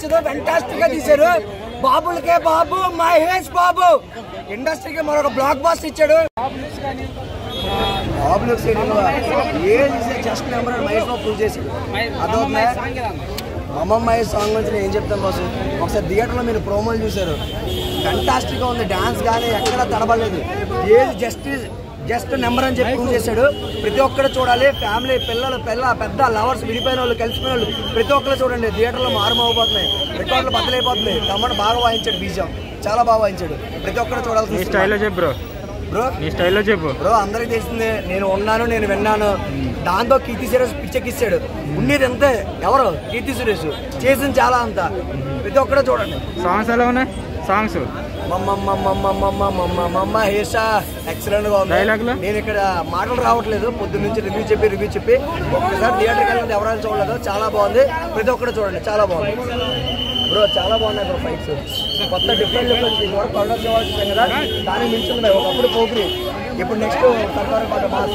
నచ్చదు ఫెంటాస్టిక్గా తీశారు. బాబులకే బాబు మహేష్ బాబు. ఇండస్ట్రీకి మరొక బ్లాక్ బాస్ ఇచ్చాడు. బాబు ఏం just number Mahesh Babu prove చేశాడు. అదవుతుందా మమ్మమ్మ సాంగ్ గురించి నేను ఏం చెప్తాను బాసు ఒకసారి థియేటర్లో మీరు ప్రోమోలు చూశారు. ఫెంటాస్టిక్గా ఉంది. డాన్స్ కానీ ఎక్కడ తడబడలేదు. ఏది జస్ట్ జస్ట్ నెంబర్ అని చెప్పి ప్రూవ్ చేశాడు. ప్రతి ఒక్కరు చూడాలి. ఫ్యామిలీ పిల్లలు పిల్ల పెద్ద లవర్స్ విడిపోయిన వాళ్ళు కలిసిపోయిన వాళ్ళు ప్రతి ఒక్కరు చూడండి. థియేటర్లో మారుమోగిపోతున్నాయి రికార్డులు బద్దలైపోతున్నాయి. తమ్ముడు బాగా వాయించాడు బీజం. చాలా బాగా వాయించాడు. ప్రతి ఒక్కరు నీ చూడాల్సి స్టైల్లో చెప్పు బ్రో. బ్రో? నీ స్టైల్లో చెప్పు. బ్రో అందరికి తెలిసిందే. నేను ఉన్నాను నేను విన్నాను. దాంతో కీర్తి సురేష్ పిచ్చెక్కిచ్చాడు ఉండేది అంతే. ఎవరు? కీర్తి సురేష్. చేసింది చాలా అంత. ప్రతి ఒక్కరు చూడండి. సాంగ్స్ ఎలా ఉన్నాయి? సాంగ్స్ మహేష ఎక్సలెంట్గా ఉంది నేను ఇక్కడ మాటలు రావట్లేదు పొద్దున్న నుంచి రివ్యూ చెప్పి రివ్యూ చెప్పి ఒక్కసారి థియేటర్కి వెళ్ళినది ఎవరైనా చూడలేదు చాలా బాగుంది ప్రతి ఒక్కరు చూడండి చాలా బాగుంది బ్రో చాలా బాగున్నాయి బ్రో ఫైట్స్ కొత్త డిఫరెంట్ డిఫరెంట్ ఇది కూడా కౌంటర్ చూడాల్సిందే కదా దానికి మించి ఉన్నాయి ఒకప్పుడు పోకిరి ఇప్పుడు నెక్స్ట్ తర్వాత పాట